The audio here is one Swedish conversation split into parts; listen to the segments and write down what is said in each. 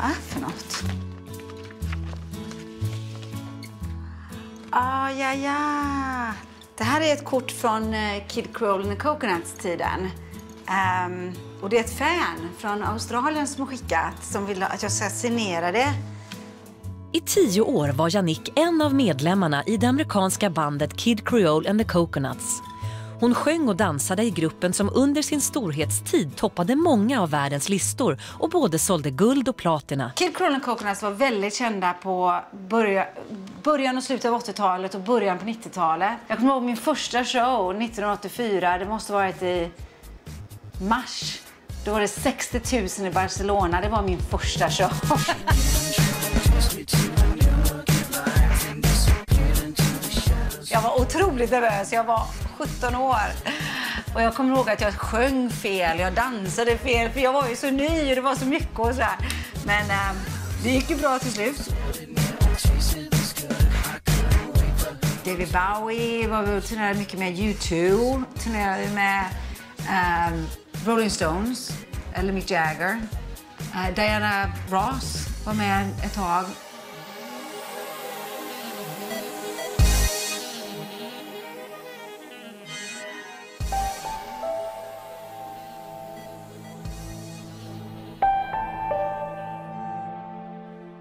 här för något? Ah, ja, ja. Det här är ett kort från eh, Kid Creole and the Coconuts-tiden. Um, ehm, och det är ett fan från Australien som har skickat som vill att jag ska signera det. I tio år var Yannick en av medlemmarna i det amerikanska bandet Kid Creole and the Coconuts. Hon sjöng och dansade i gruppen som under sin storhetstid toppade många av världens listor och både sålde guld och platina. Kid Coconuts var väldigt kända på börja, början och slutet av 80-talet och början på 90-talet. Jag kommer ihåg min första show 1984. Det måste varit i mars. Då var det 60 000 i Barcelona. Det var min första show. Jag var otroligt nervös. Jag var 17 år. Och jag kommer ihåg att jag sjöng fel, jag dansade fel, för jag var ju så ny och det var så mycket och sådär. Men eh, det gick ju bra till slut. David Bowie var vi och turnerade mycket med U2, turnerade med Um, Rolling Stones, eller Mick Jagger. Uh, Diana Ross var med ett tag.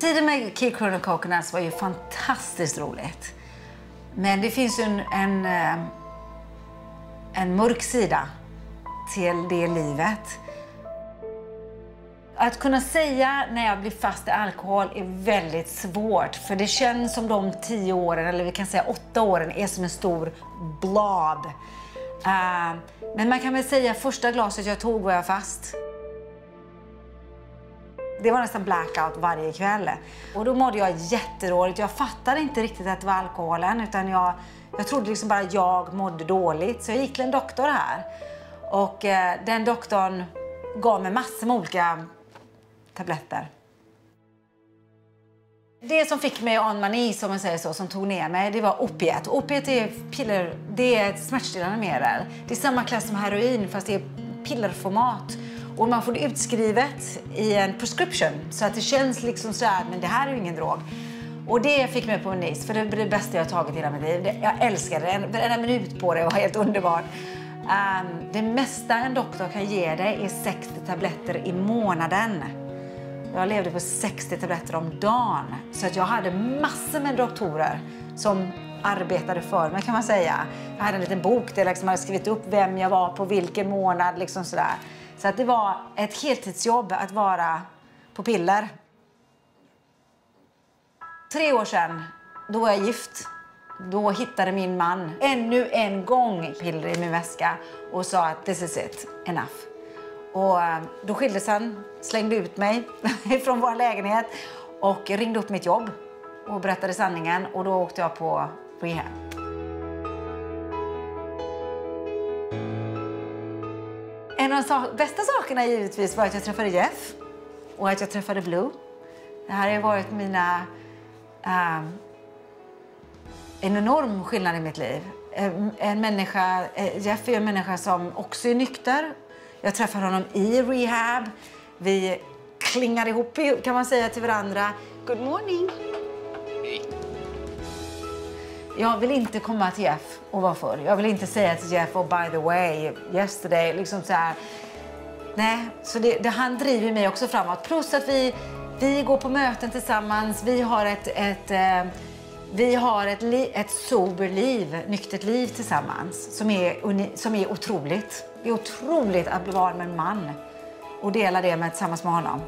Tiden med Kid Creole Coconuts var ju fantastiskt roligt. Men det finns ju en, en, eh, en mörk sida till det livet. Att kunna säga när jag blir fast i alkohol är väldigt svårt. För det känns som de tio åren, eller vi kan säga åtta åren, är som en stor blob. Uh, eh, men man kan väl säga första glaset jag tog var jag fast. Det var nästan blackout varje kväll. Och då mådde jag jättedåligt. Jag fattade inte riktigt att det var alkoholen utan jag, jag trodde liksom bara att jag mådde dåligt. Så jag gick till en doktor här. Och eh, den doktorn gav mig massor med olika tabletter. Det som fick mig on my som man säger så, som tog ner mig, det var opiat. Opiat är piller, det är ett smärtstillande medel. Det är samma klass som heroin fast det är pillerformat. Och man får det utskrivet i en prescription så att det känns liksom så här, men det här är ju ingen drog. Och det fick mig på en nis, för det är det bästa jag har tagit i hela mitt liv. Jag älskade det. varenda minut på det var helt underbart. Um, ehm, det mesta en doktor kan ge dig är 60 tabletter i månaden. Jag levde på 60 tabletter om dagen. Så att jag hade massor med doktorer som arbetade för mig kan man säga. Jag hade en liten bok där jag liksom hade skrivit upp vem jag var på vilken månad. Liksom sådär. Så att det var ett heltidsjobb att vara på piller. Tre år sedan, då var jag gift. Då hittade min man ännu en gång piller i min väska och sa att this is it, enough. Och eh, då skildes han, slängde ut mig från vår lägenhet och ringde upp mitt jobb och berättade sanningen och då åkte jag på rehab. En av de bästa sakerna givetvis var att jag träffade Jeff och att jag träffade Blue. Det här har varit mina... ehm, en enorm skillnad i mitt liv. En, en människa, eh, Jeff är en människa som också är nykter. Jag träffar honom i rehab. Vi klingar ihop kan man säga till varandra. Good morning. Jag vill inte komma till Jeff och vara full. Jag vill inte säga till Jeff, oh by the way, yesterday, liksom så här. Nej, så det, det, han driver mig också framåt. Plus att vi, vi går på möten tillsammans. Vi har ett, ett, eh, vi har ett, li, ett sober liv, nyktert liv tillsammans som är, uni, som är otroligt. Det är otroligt att bli vara med en man och dela det med, tillsammans med honom.